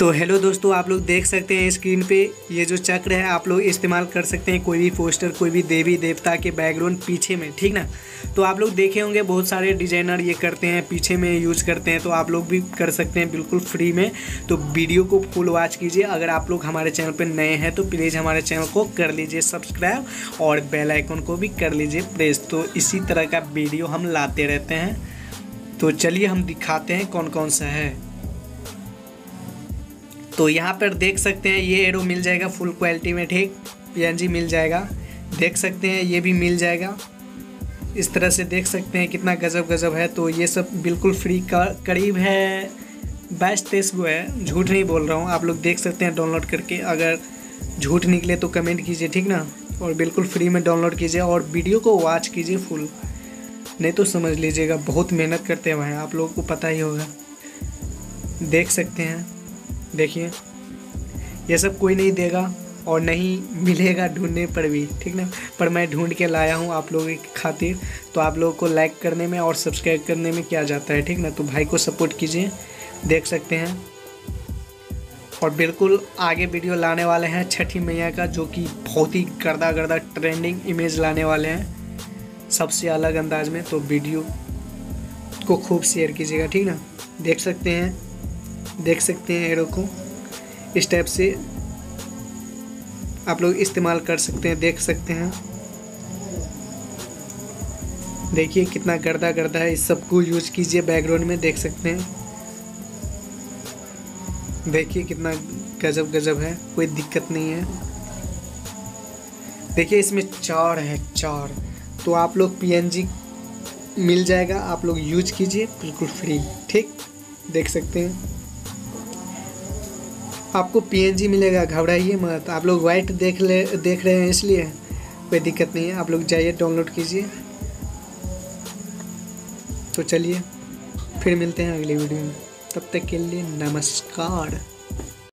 तो हेलो दोस्तों, आप लोग देख सकते हैं स्क्रीन पे ये जो चक्र है, आप लोग इस्तेमाल कर सकते हैं कोई भी पोस्टर कोई भी देवी देवता के बैकग्राउंड पीछे में, ठीक ना? तो आप लोग देखे होंगे बहुत सारे डिज़ाइनर ये करते हैं, पीछे में यूज़ करते हैं तो आप लोग भी कर सकते हैं बिल्कुल फ्री में। तो वीडियो को फुल वॉच कीजिए। अगर आप लोग हमारे चैनल पर नए हैं तो प्लीज़ हमारे चैनल को कर लीजिए सब्सक्राइब और बेल आइकन को भी कर लीजिए प्रेस तो इसी तरह का वीडियो हम लाते रहते हैं। तो चलिए हम दिखाते हैं कौन कौन सा है। तो यहाँ पर देख सकते हैं, ये एरो मिल जाएगा फुल क्वालिटी में ठीक पी मिल जाएगा। देख सकते हैं, ये भी मिल जाएगा। इस तरह से देख सकते हैं कितना गज़ब गज़ब है तो ये सब बिल्कुल फ्री का, करीब है बाईस तेईस गो है, झूठ नहीं बोल रहा हूँ, आप लोग देख सकते हैं डाउनलोड करके, अगर झूठ निकले तो कमेंट कीजिए, ठीक ना? और बिल्कुल फ्री में डाउनलोड कीजिए, और वीडियो को वॉच कीजिए फुल नहीं तो समझ लीजिएगा, बहुत मेहनत करते हैं, आप लोगों को पता ही होगा। देख सकते हैं। देखिए, ये सब कोई नहीं देगा और नहीं मिलेगा ढूँढने पर भी, ठीक ना? पर मैं ढूंढ के लाया हूँ आप लोगों की खातिर तो आप लोगों को लाइक करने में और सब्सक्राइब करने में क्या जाता है, ठीक ना? तो भाई को सपोर्ट कीजिए, देख सकते हैं। और बिल्कुल आगे वीडियो लाने वाले हैं छठी मैया का, जो कि बहुत ही गर्दा गर्दा ट्रेंडिंग इमेज लाने वाले हैं, सबसे अलग अंदाज में तो वीडियो को खूब शेयर कीजिएगा, ठीक ना? देख सकते हैं। देख सकते हैं एरो को। इस टाइप से आप लोग इस्तेमाल कर सकते हैं, देख सकते हैं। देखिए कितना गर्दा गर्दा है, इस सबको यूज़ कीजिए बैकग्राउंड में, देख सकते हैं। देखिए कितना गजब गजब है, कोई दिक्कत नहीं है। देखिए इसमें चार है, चार। तो आप लोग पीएनजी मिल जाएगा, आप लोग यूज़ कीजिए, बिल्कुल फ्री ठीक? देख सकते हैं। आपको पीएनजी मिलेगा, घबराइए मत। आप लोग वाइट देख ले, देख रहे हैं इसलिए कोई दिक्कत नहीं है। आप लोग जाइए डाउनलोड कीजिए। तो चलिए, फिर मिलते हैं अगली वीडियो में। तब तक के लिए नमस्कार।